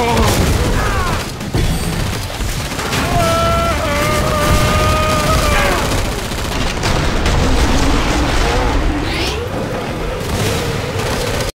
Oh.